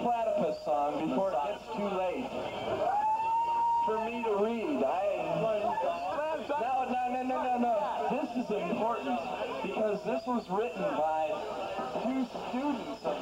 platypus song before it gets too late for me to read. I no, no, no, no, no, no. This is important because this was written by two students of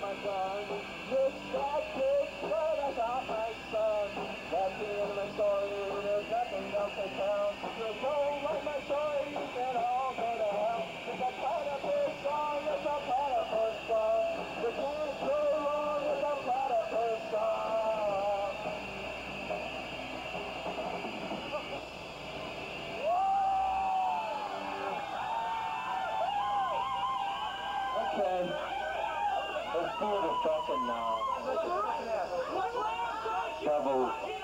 fucking uh, double